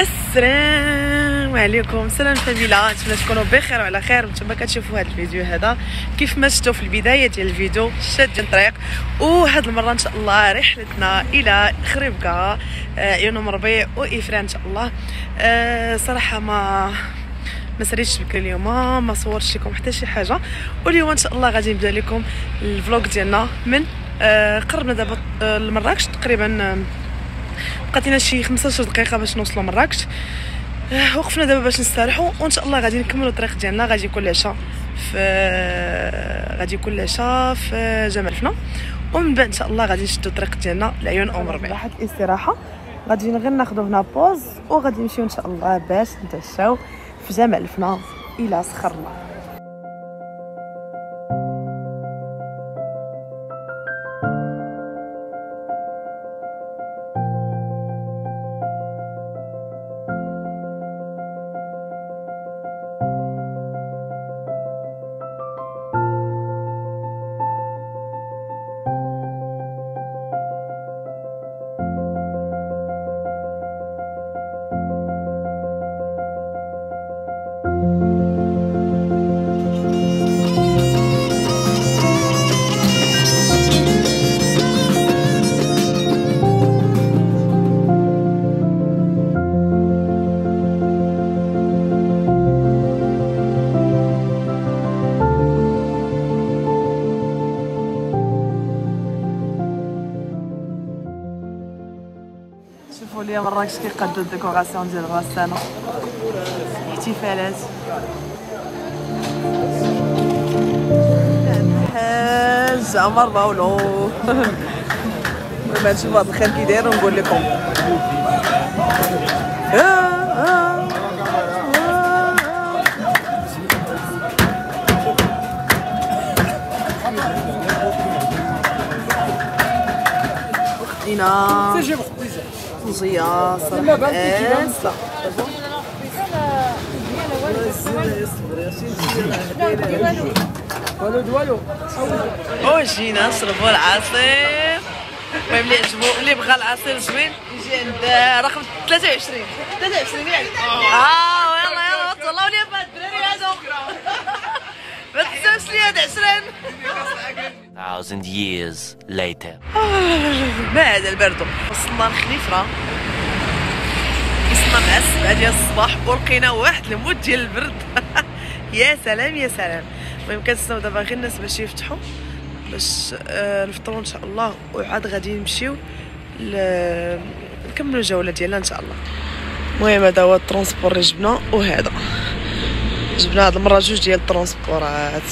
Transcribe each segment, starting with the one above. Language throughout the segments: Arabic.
السلام عليكم. سلام فاميلا نتمنى تكونوا بخير وعلى خير. وأنتم كتشوفوا هذا الفيديو هذا كيف ما شفتوا في البداية ديال الفيديو شادين الطريق. وهاد المرة إن شاء الله رحلتنا إلى خريبكه آه، عيون مربيع وإفران إن شاء الله. أه صراحة ما ما سريتش بكري اليوم ما صورتش لكم حتى شي حاجة. واليوم إن شاء الله غادي نبدأ لكم الفلوق ديالنا من أه قربنا دابا آه، لمراكش تقريبا بقات لنا شي 15 دقيقة باش نوصلوا مراكش. آه، وقفنا دابا باش نستراحوا وإن شاء الله غادي نكملوا الطريق ديالنا غادي يكون العشاء في غادي يكون العشاء في جمال فنا ومن بعد إن شاء الله غادي نشدوا الطريق ديالنا لعيون أم ربيع. واحد الاستراحه غادي غير ناخذوا هنا بوز وغادي نمشيو إن شاء الله باش نتعشاو في جمال فنا إلى سخرنا مراكش كيقادوا الديكوراسيون ديال الغسالة احتفالات الحاج عمر باولو المهم نشوف هذا الخير كي داير ونقول لكم اختينا طنجيه صراحة انسى وجينا نشربوا العصير. المهم اللي عجبو اللي بغى العصير زوين يجي عند رقم 23 23 يعني. آه يلا يلا تهلاو لي بهاد الدراري هادو. ما تنساوش لي هاد 20 thousand years later. ما هذا البرد؟ وصلنا لخنيفرة وصلنا مع السبعة ديال الصباح. ولقينا واحد الموت ديال البرد يا سلام يا سلام. المهم كنستناو دابا غير الناس باش يفتحوا باش آه نفطروا إن شاء الله. وعاد غادي نمشيو نكملوا الجولة ديالنا إن شاء الله. المهم هذا هو ال transport اللي جبنا وهذا. جبنا هاد المرة جوج ديال الترونسبورات.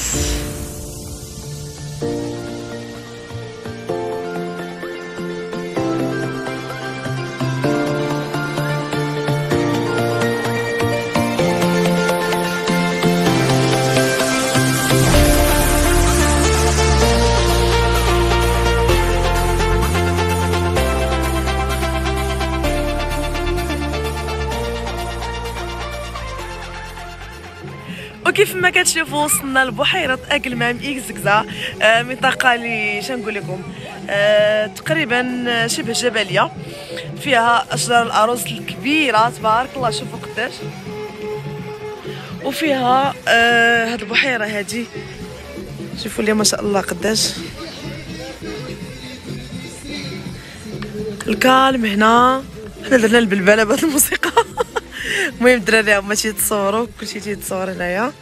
كتشوفوا وصلنا لبحيرة اكلمام اكزكزا آه منطقة اللي شنقول لكم آه تقريبا شبه جبلية فيها أشجار الأرز الكبيرة تبارك الله شوفوا قداش. وفيها آه هاد البحيرة هادي. شوفوا لي ما شاء الله قداش. الكالم هنا. حنا درنا البلبلة بهاد الموسيقى. المهم الدراري هما تيتصوروا كلشي تيتصور هنايا.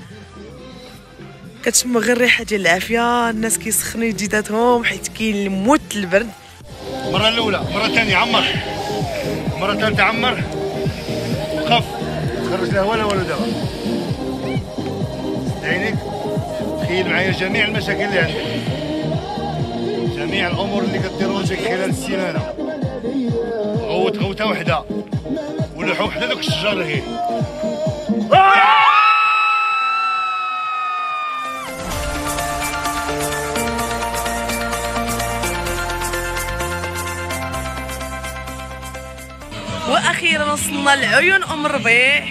كتشموا غير الريحه ديال العافية. الناس كيسخنوا يديداتهم حيت كاين الموت البرد المره الأولى المره الثانية عمر. المره الثالثة عمر. وقف خرج لا ولا ولا دابا. عينيك. تخيل معايا جميع المشاكل اللي عندك. جميع الأمور اللي كديروها خلال السيمانة. غوت غوته وحدة. ولوحه وحده دوك الشجر هي. وأخيرا وصلنا لعيون أم ربيع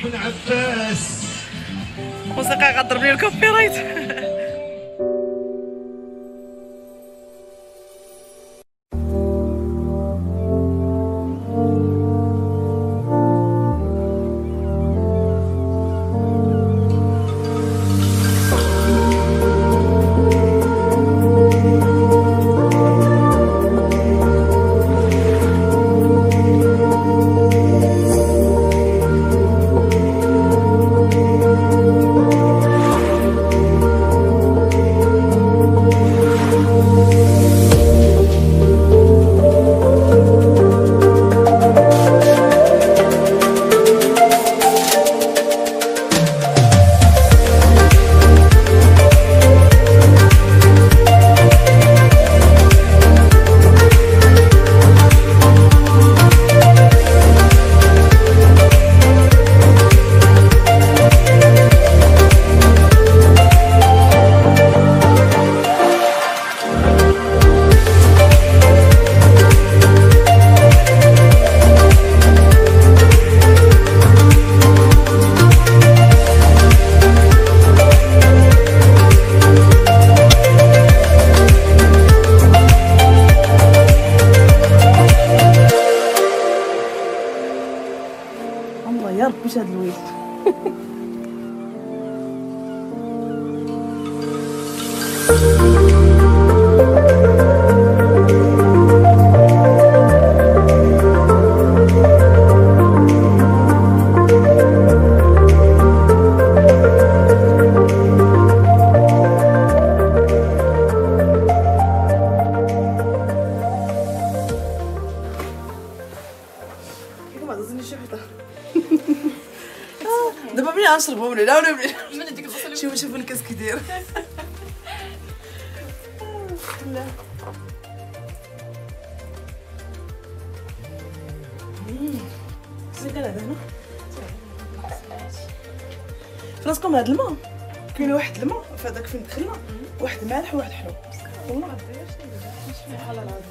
موسيقى غضرب لي الكوبي رايت. غنشربهم لا ملي شوفوا شوفوا الكاس كي داير لا زيد هذا هنا فراسكم هذا الماء. كاين واحد الماء فهذاك فين دخلنا واحد مالح وواحد حلو. والله. سبحان الله العظيم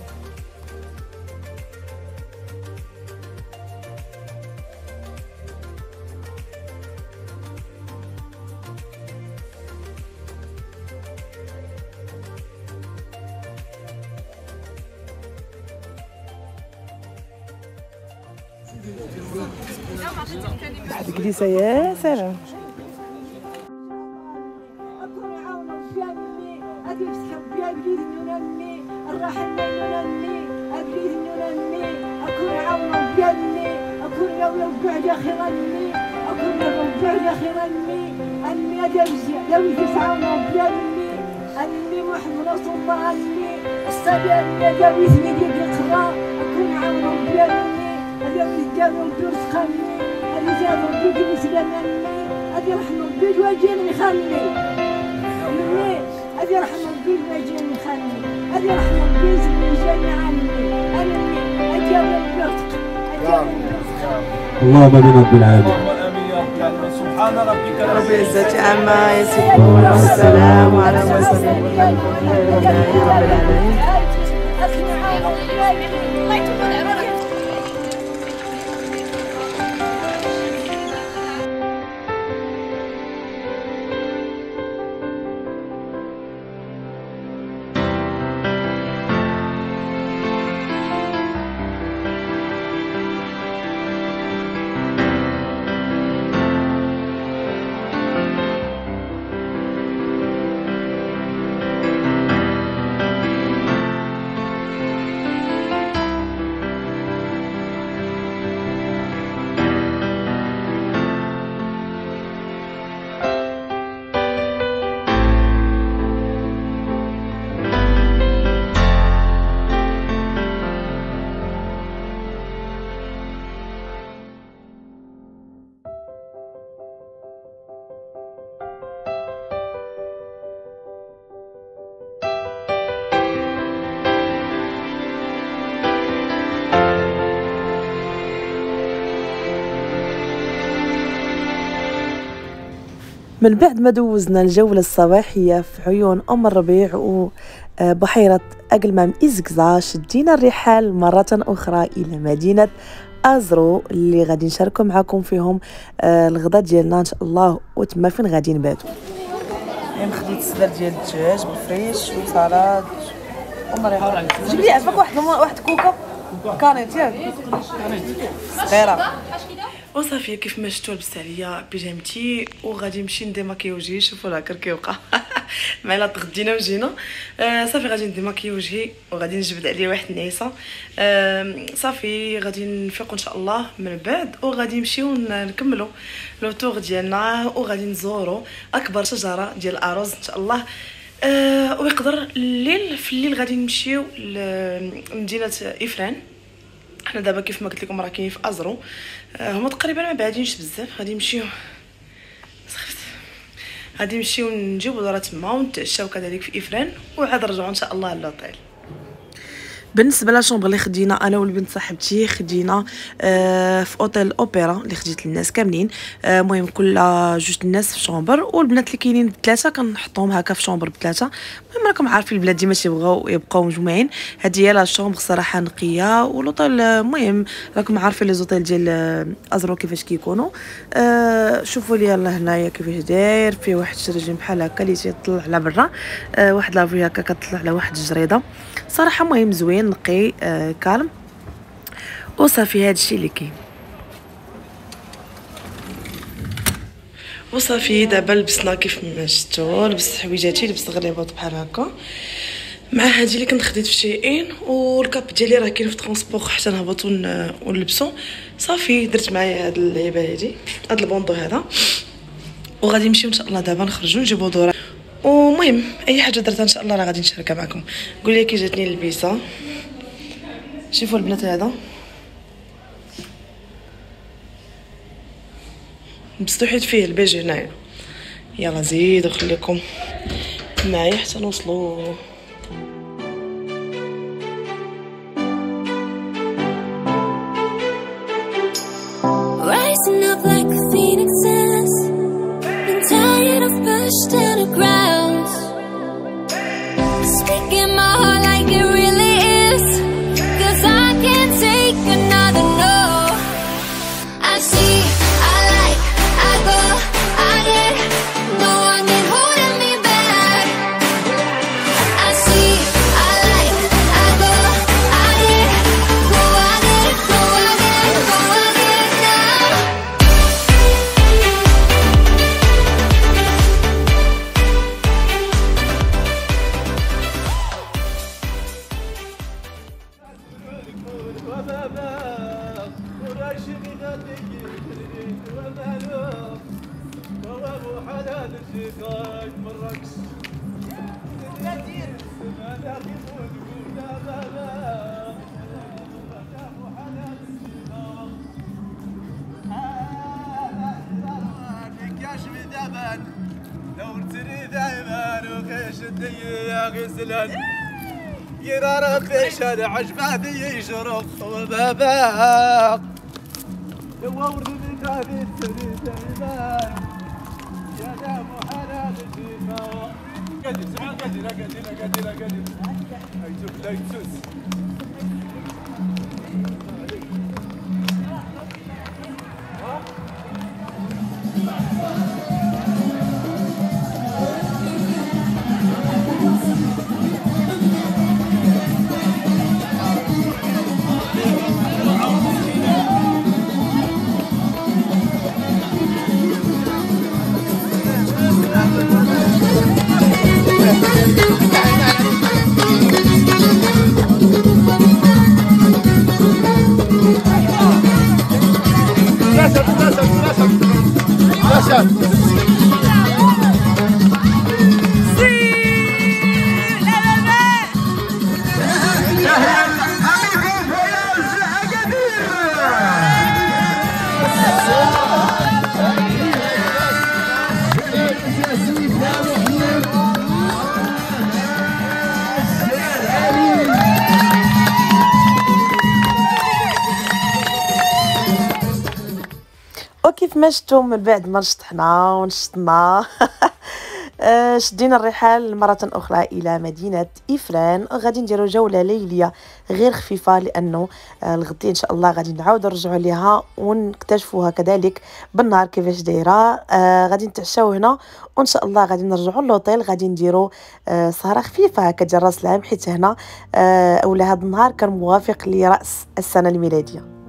ربي أني أدرس جاب ربي رزقني أدرس جاب ربي كنيس لمني أدرس رحم ربي وجهني خلني مني أبي رحم ربي المجاني خلني أبي رحم ربي المجاني عني أني أجاب الرزق أجاب الرزق اللهم آمين رب العالمين. سبحان ربك رب رب العزة عما يصفون والسلام على المرسلين والحمد لله رب العالمين من بعد ما دوزنا الجولة الصباحية في عيون أم الربيع وبحيرة أقلمام إزقزا شدينا الرحال مرة أخرى إلى مدينة أزرو اللي غادي نشاركوا معكم فيهم آه الغدا ديالنا إن شاء الله. وتما فين غادي نباتوا المهم خديت الصدر ديال الدجاج بالفريش وسلطه ومريحه جيب لي عفاك واحد واحد كوكا؟ كانت ياك. صغيرة. وصافي كيف ما شفتوا لبست عليا بيجامتي وغادي نمشي نديماكي وجهي شوفوا الهكر كيوقع مع لا تغدينا وجينا. آه صافي غادي نديماكي وجهي وغادي نجبد عليه واحد النعيسة. آه صافي غادي نفيق إن شاء الله من بعد وغادي نمشيو نكملوا le tour ديالنا وغادي نزوروا أكبر شجرة ديال الارز إن شاء الله. آه ويقدر الليل في الليل غادي نمشيو لمدينة إفران. حنا دابا كيف ما قلت لكم راه كاين في أزرو. هما تقريبا ما بعادينش بزاف. غادي نمشيو. غادي نمشيو نجيبو دارا تما ونتعشاو كذلك في إفران وعاد نرجعو إن شاء الله للوطيل بالنسبة لل chambre اللي خدينا أنا والبنت صاحبتي خدينا آه في أوتيل أوبرا اللي خديت للناس كاملين. المهم آه كل جوج الناس في chambre والبنات اللي كاينين بثلاثة كنحطوهم هكا في chambre بثلاثة. المهم راكم عارفين البلاد ديما تيبغاو يبقاو مجموعين. هذه هي la chambre صراحة نقية والأوتيل المهم راكم عارفين les hôtels ديال أزرو كيفاش كيكونوا. آه شوفوا لي يلاه هنايا كيفاش داير. فيه واحد الشرجم بحال هكا اللي تيطلع على برا. آه واحد la vue هكا كتطلع على واحد الجريدة. صراحة مهم زوين نقي آه calme. وصافي هادشي اللي كاين. وصافي دابا لبسنا كيف ما شفتوا لبست حويجاتي لبست لي بحال هكا. مع هادي اللي كنت خديت في SHEIN وال cap ديالي راه كاين في transport حتى نهبطو ونلبسو. صافي درت معايا هاد اللعيبة هادي هاد ال bandeau هذا. وغادي نمشيو إن شاء الله دابا نخرجوا نجيبو دورة. ومهم أي حاجة درتها إن شاء الله راه غادي نشاركها معكم. قول لي كي جاتني اللبسه شوفوا البنات هذا. لبستو حيت فيه البيج هنايا. يلا زيدوا خليكم معايا حتى نوصلوا think لو تري دايما وخيش الدنيا غزلان يرى ربي شاد عجباني يشرب وبابا يورد من هذه يا دام حلال الشيخا قدر سمع قدر قدر قدر قدر. ايتوك لا يتسوس شفتوا من بعد ما نشطحنا ونشطنا. آه، شدينا الرحال مرة أخرى إلى مدينة إفران. غادي نديرو جولة ليلية غير خفيفة لأنه آه، الغدي إن شاء الله غادي نعاود نرجعو ليها ونكتشفوها كذلك بالنهار كيفاش دايرة. آه، غادي نتعشاو هنا وإن شاء الله غادي نرجعو للوطيل غادي نديرو سهرة خفيفة هكا ديال رأس العام. حيت هنا أولا هذا النهار كان موافق لرأس السنة الميلادية.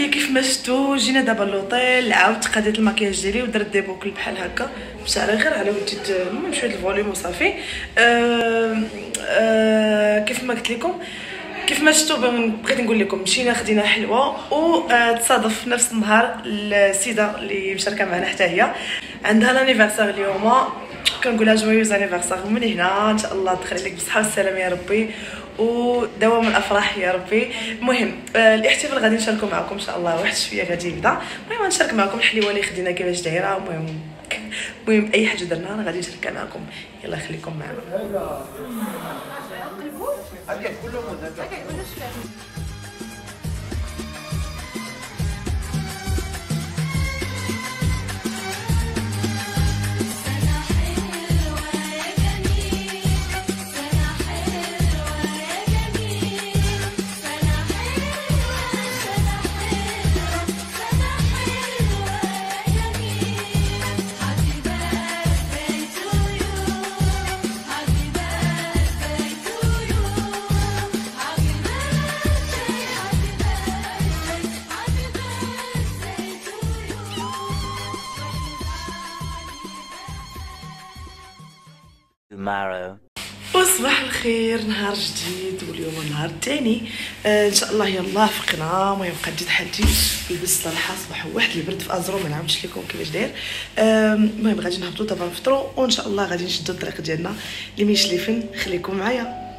وصافي كيف ما شفتوا جينا دابا لوطيل عاودت قضيت المكياج ديالي ودرت des boucles بحال هكا. بشعري غير على وديت المهم شوية ال volume وصافي. أه أه كيف ما قلت لكم كيف ما شفتوا بغيت نقول لكم مشينا خدينا حلوة وتصادف في نفس النهار السيدة اللي مشاركة معنا حتى هي. عندها l'anniversaire اليوم. كنقولها joyeux anniversaire من هنا إن شاء الله تدخل عليك بالصحه والسلامه يا ربي ودوام الأفراح يا ربي. المهم آه، الاحتفال غادي نشاركو معكم إن شاء الله واحد شوية غادي يبدا المهم نشارك معكم الحليوة اللي خدينا كيفاش دايرة. المهم المهم أي حاجة درنا أنا غادي نشاركها معكم. يلا خليكم معنا. الخير نهار جديد واليوم النهار الثاني آه إن شاء الله يلا فقنا المهم قديت حالتي لبست طرحه صباح واحد البرد في أزرو ما نعاودش لكم كيفاش داير. المهم غادي نهبطوا دابا نفطروا وإن شاء الله غادي نشدوا الطريق ديالنا لميشليفن. خليكم معايا.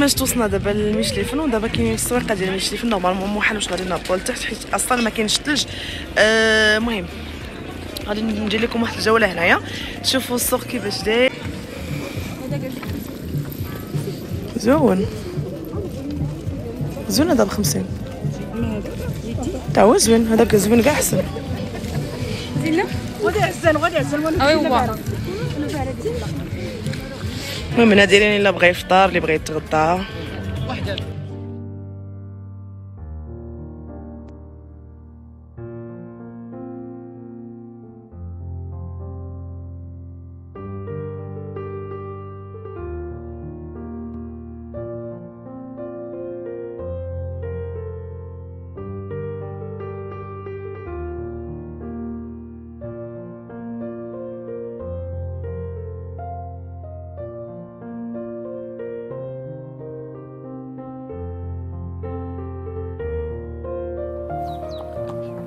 المهم كيف ما شفتوا وصلنا دابا لميشليفن ودابا كاينين السويقه ديال ميشليفن normalement ما حناش غادي نهبطوا لتحت حيت أصلا ما كاينش الثلج. آه، المهم غادي ندير لكم واحد الجولة هنايا. تشوفوا السوق كيفاش داير. زوين. زوين هذا ب 50 تا هو زوين. هذاك زوين كاع أحسن. المهم هنا دايرين الا بغى يفطر اللي بغى يتغدى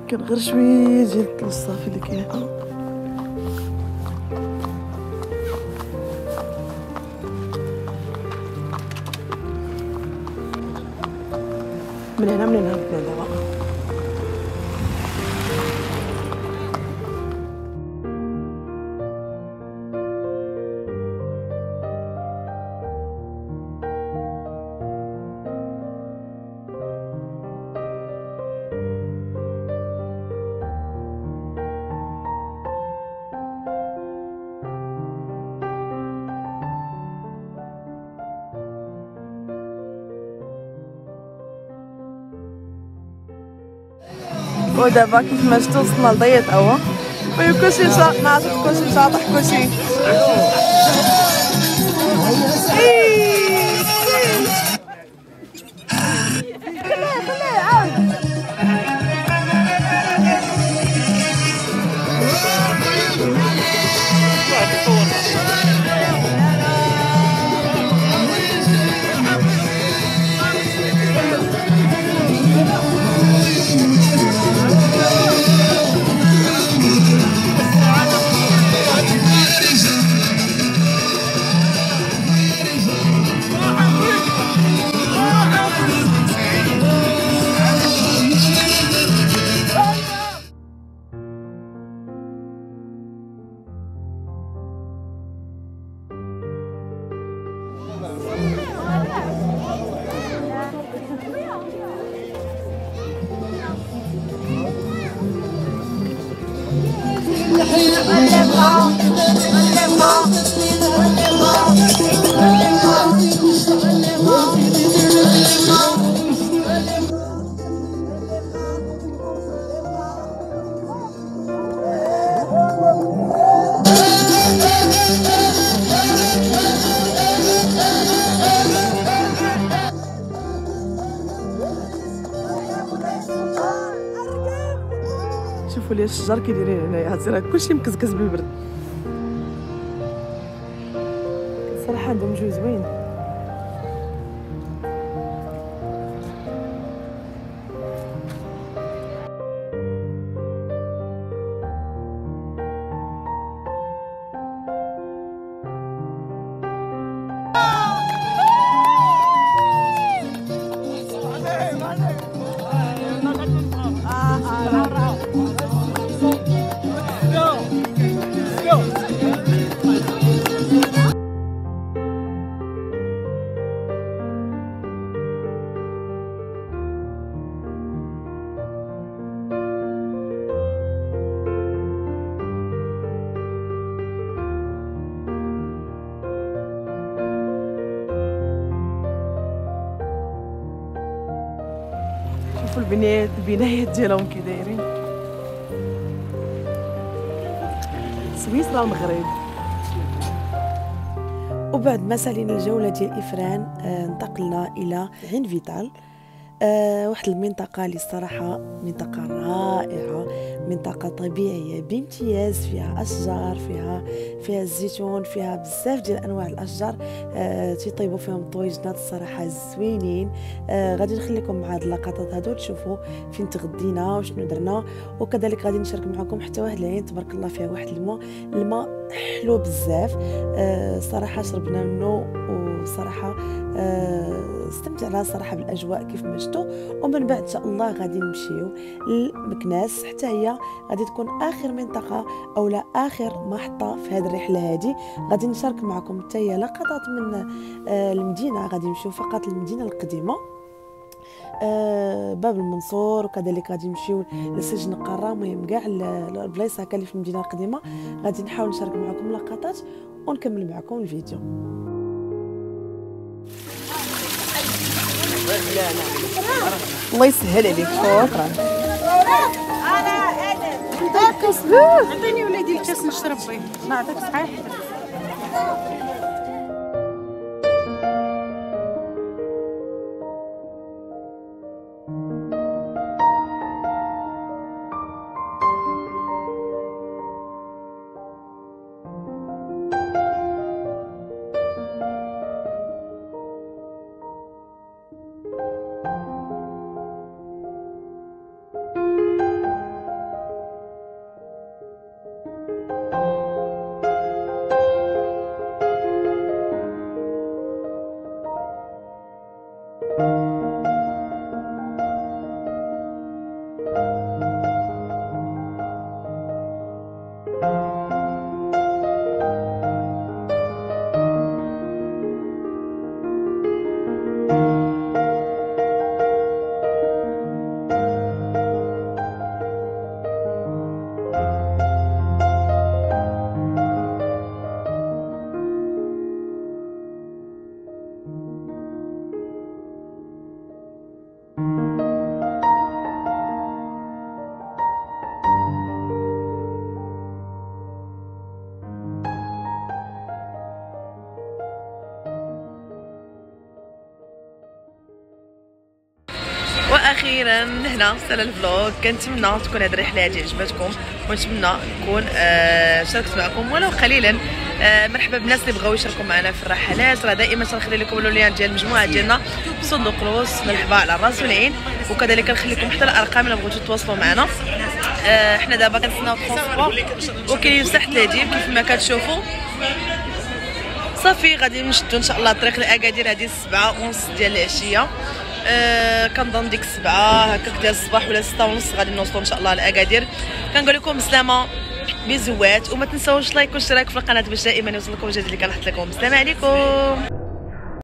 كان غير شوية ديال الصافي اللي كاين. من هنا من هنا من هنا. ودابا كيف ما شفتوا وصلنا لضيط هو. وكلشي ناطق كلشي شاطح كلشي. شوفوا لي الشجر كي دايرين هنايا هاد راه كلشي مكزكز بالبرد البنايات البنايات ديالهم كي دايرين. سويسرا المغرب. وبعد ما سالينا الجولة ديال إفران آه، انتقلنا إلى عين فيتال. آه، واحد المنطقة اللي الصراحة منطقة رائعة منطقة طبيعية بامتياز فيها أشجار فيها فيها الزيتون فيها بزاف ديال أنواع الأشجار آه، تيطيبوا فيهم الطويجنات الصراحة زوينين. آه، غادي نخليكم مع هاد اللقطات هادو تشوفوا فين تغدينا وشنو درنا. وكذلك غادي نشارك معكم حتى واحد العين تبارك الله فيها واحد الماء الماء حلو بزاف. آه، صراحة شربنا منه وصراحة استمتعنا صراحة بالأجواء كيف ما ومن بعد إن شاء الله غادي نمشيو لمكناس. حتى هي غادي تكون آخر منطقة أو لا آخر محطة في هذه الرحلة هذه غادي نشارك معكم حتى هي لقطات من آه، المدينة. غادي نمشيو فقط للمدينة القديمة. آه، باب المنصور وكذلك غادي نمشيو لسجن قارة. المهم كاع ال- البلايص هكا اللي في المدينة القديمة. غادي نحاول نشارك معكم لقطات ونكمل معكم الفيديو. الله يسهل عليك شكرا. عطيني ولادي الكاس نشرب به نعطيك صحيح؟ وأخيرا هنا سالا ال vlog. كنتمنى تكون هذه الرحلة هذه عجبتكم. ونتمنى نكون آه شاركت معكم ولو قليلا. آه مرحبا بالناس اللي بغاو يشاركوا معنا في الرحلات. راه دائما تنخلي لكم ال lien ديال المجموعة ديالنا. صندوق الوصف مرحبا على الراس والعين وكذلك نخلي لكم حتى الأرقام إلا بغيتوا تواصلوا معنا. آه حنا دابا كنتسناو ال transport وكاين مساحه الهديم كيف ما كتشوفوا. صافي غادي نشدو إن شاء الله طريق لاكادير هذه السبعة ونص ديال العشية. أه كنظن ديك السبعة هكاك ديال الصباح ولا ستة ونص غادي نوصلوا إن شاء الله لأكادير. كنقول لكم بسلامه بزوات وما تنساوش لايك واشتراك في القناة باش دائما يوصلكم الجديد اللي كنحط لكم. السلام عليكم.